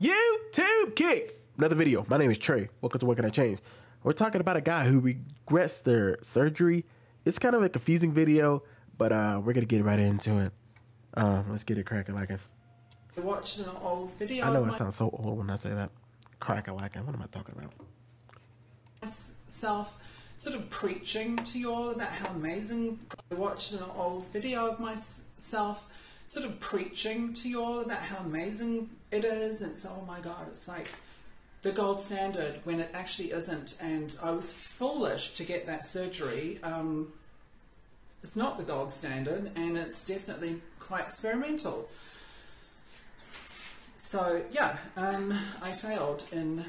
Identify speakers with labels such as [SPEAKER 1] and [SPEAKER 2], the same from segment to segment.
[SPEAKER 1] YouTube kick. Another video. My name is Trey. Welcome to What Can I Change? We're talking about a guy who regrets their surgery. It's kind of a confusing video, but uh, we're gonna get right into it. Um, let's get it cracking like it.
[SPEAKER 2] I watched an old video
[SPEAKER 1] I know
[SPEAKER 2] of
[SPEAKER 1] it sounds so old when I say that. Crack a like What am I talking about?
[SPEAKER 2] myself sort of preaching to you all about how amazing. I watched an old video of myself sort of preaching to you all about how amazing it is. And so, oh my God, it's like the gold standard when it actually isn't. And I was foolish to get that surgery. Um, it's not the gold standard and it's definitely quite experimental. So yeah, um, I failed in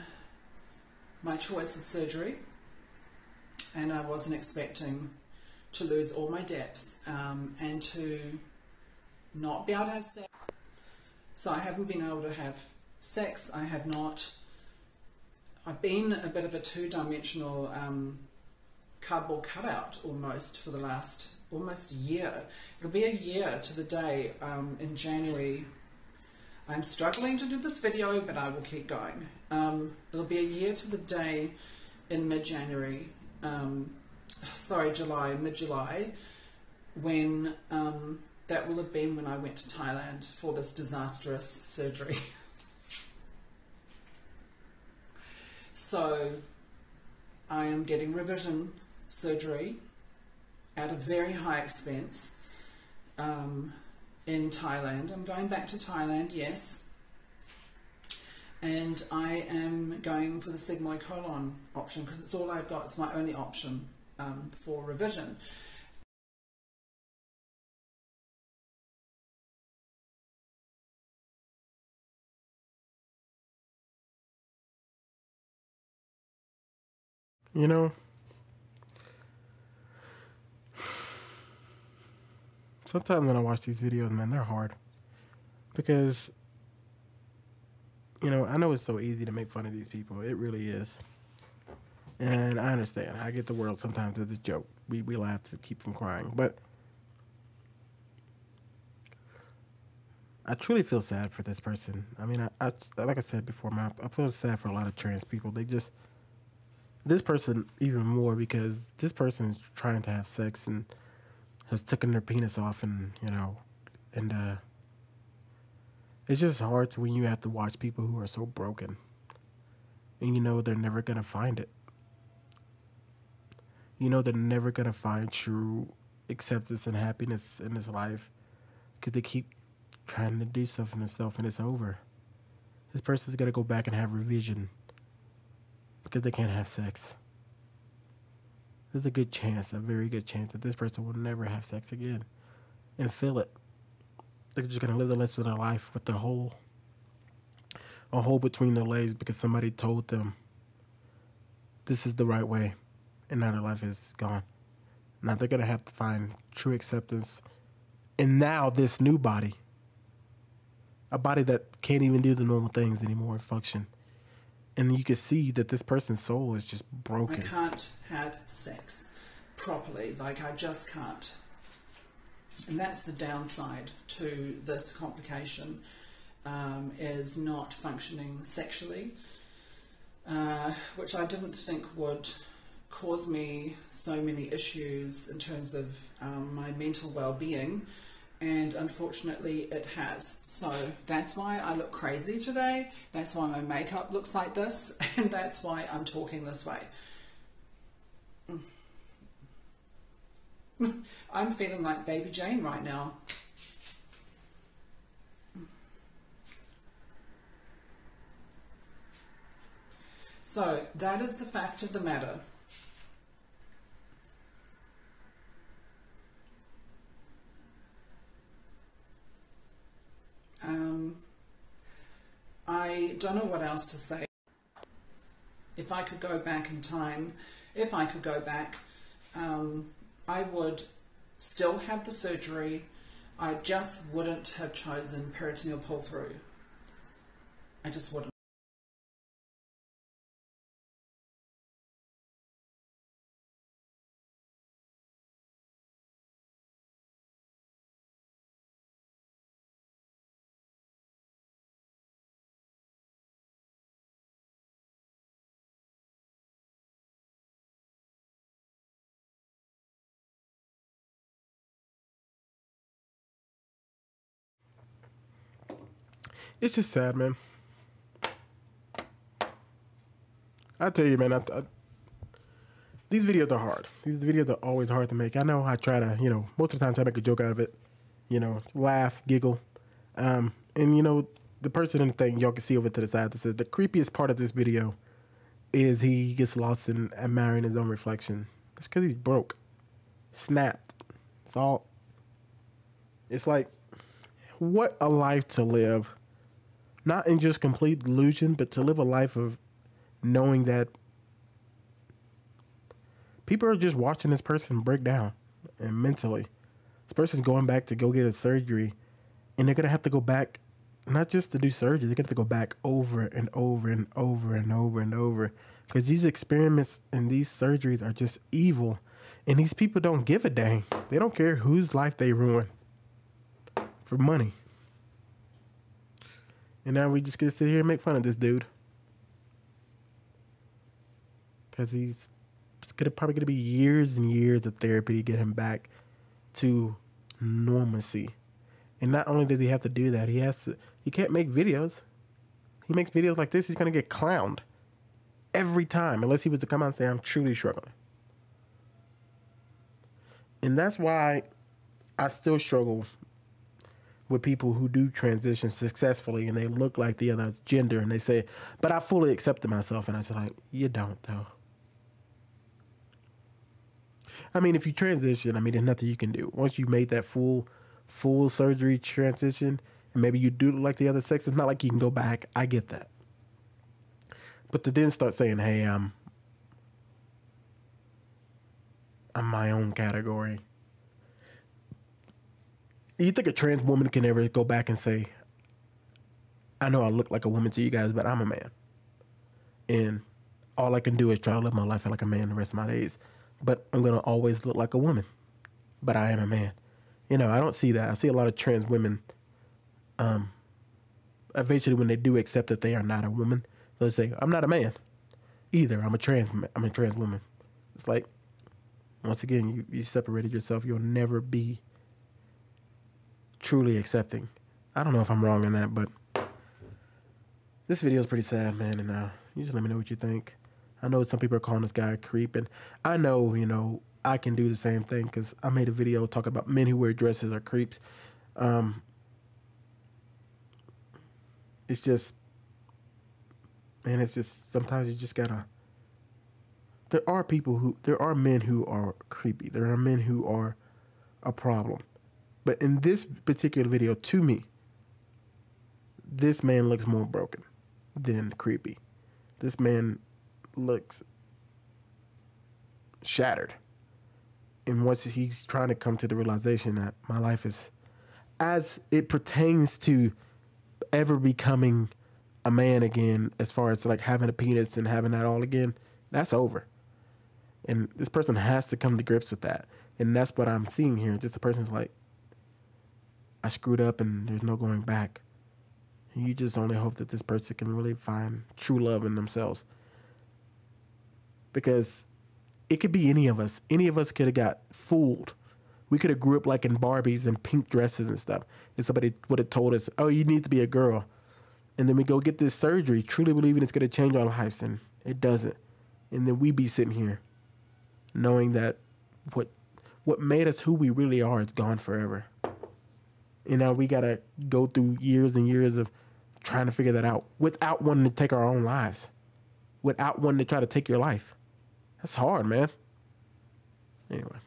[SPEAKER 2] my choice of surgery, and I wasn't expecting to lose all my depth um, and to not be able to have sex. So I haven't been able to have sex. I have not. I've been a bit of a two-dimensional um, cardboard cutout almost for the last almost year. It'll be a year to the day um, in January I'm struggling to do this video, but I will keep going. Um, it'll be a year to the day in mid-January, um, sorry, July, mid-July, when um, that will have been when I went to Thailand for this disastrous surgery. so I am getting revision surgery at a very high expense. Um, in Thailand. I'm going back to Thailand, yes. And I am going for the sigmoid colon option because it's all I've got. It's my only option um, for revision.
[SPEAKER 1] You know, sometimes when I watch these videos, man, they're hard because you know I know it's so easy to make fun of these people. It really is, and I understand. I get the world sometimes as a joke. We we laugh to keep from crying, but I truly feel sad for this person. I mean, I, I like I said before, I feel sad for a lot of trans people. They just this person even more because this person is trying to have sex and has taken their penis off and you know and uh it's just hard when you have to watch people who are so broken and you know they're never gonna find it. You know they're never gonna find true acceptance and happiness in this life because they keep trying to do stuff in themselves and it's over. This person's gonna go back and have revision because they can't have sex there's a good chance, a very good chance, that this person will never have sex again and feel it. They're just gonna live the rest of their life with the hole, a hole between their legs because somebody told them this is the right way, and now their life is gone. Now they're gonna have to find true acceptance, and now this new body, a body that can't even do the normal things anymore, and function and you can see that this person's soul is just broken. I
[SPEAKER 2] can't have sex properly. Like, I just can't. And that's the downside to this complication, um, is not functioning sexually, uh, which I didn't think would cause me so many issues in terms of um, my mental well-being and unfortunately it has. So that's why I look crazy today, that's why my makeup looks like this, and that's why I'm talking this way. I'm feeling like baby Jane right now. So that is the fact of the matter. Um, I don't know what else to say. If I could go back in time, if I could go back, um, I would still have the surgery. I just wouldn't have chosen peritoneal pull through. I just wouldn't.
[SPEAKER 1] It's just sad, man. I tell you, man, I, I, these videos are hard. These videos are always hard to make. I know I try to, you know, most of the time try to make a joke out of it, you know, laugh, giggle. Um, and, you know, the person in the thing, y'all can see over to the side that says the creepiest part of this video is he gets lost in admiring his own reflection. That's because he's broke, snapped. It's all, it's like, what a life to live. Not in just complete delusion, but to live a life of knowing that people are just watching this person break down and mentally. This person's going back to go get a surgery and they're gonna have to go back not just to do surgery, they're gonna have to go back over and over and over and over and over. Because these experiments and these surgeries are just evil. And these people don't give a dang. They don't care whose life they ruin for money. And now we just gonna sit here and make fun of this dude because he's it's gonna probably gonna be years and years of therapy to get him back to normalcy. And not only does he have to do that, he has to. He can't make videos. He makes videos like this, he's gonna get clowned every time, unless he was to come out and say, "I'm truly struggling." And that's why I still struggle with people who do transition successfully and they look like the other gender and they say, "But I fully accepted myself," and I said, "Like you don't though." I mean, if you transition, I mean, there's nothing you can do. Once you made that full, full surgery transition, and maybe you do look like the other sex, it's not like you can go back. I get that. But to then start saying, "Hey, I'm, I'm my own category." You think a trans woman can ever go back and say, "I know I look like a woman to you guys, but I'm a man," and all I can do is try to live my life like a man the rest of my days but I'm gonna always look like a woman. But I am a man. You know, I don't see that. I see a lot of trans women. Um, eventually, when they do accept that they are not a woman, they'll say, "I'm not a man, either. I'm a trans. I'm a trans woman." It's like, once again, you you separated yourself. You'll never be truly accepting. I don't know if I'm wrong in that, but this video is pretty sad, man. And uh, you just let me know what you think. I know some people are calling this guy a creep, and I know, you know, I can do the same thing because I made a video talking about men who wear dresses are creeps. Um, it's just, man, it's just sometimes you just gotta. There are people who, there are men who are creepy. There are men who are a problem. But in this particular video, to me, this man looks more broken than creepy. This man looks shattered. And once he's trying to come to the realization that my life is, as it pertains to ever becoming a man again, as far as like having a penis and having that all again, that's over. And this person has to come to grips with that. And that's what I'm seeing here. Just the person's like, I screwed up and there's no going back. And you just only hope that this person can really find true love in themselves because it could be any of us. Any of us could have got fooled. We could have grew up like in Barbies and pink dresses and stuff. And somebody would have told us, "Oh, you need to be a girl," and then we go get this surgery, truly believing it's going to change our lives, and it doesn't. And then we be sitting here, knowing that what what made us who we really are is gone forever. And now we gotta go through years and years of trying to figure that out without wanting to take our own lives, without wanting to try to take your life. That's hard, man. Anyway,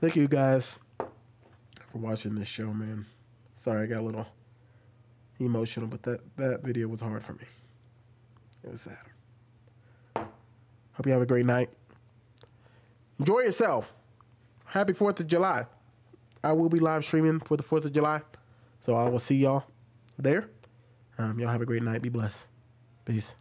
[SPEAKER 1] thank you guys for watching this show, man. Sorry, I got a little emotional, but that, that video was hard for me. It was sad. Hope you have a great night. Enjoy yourself. Happy 4th of July. I will be live streaming for the 4th of July. So I will see y'all there. Um, y'all have a great night. Be blessed. Peace.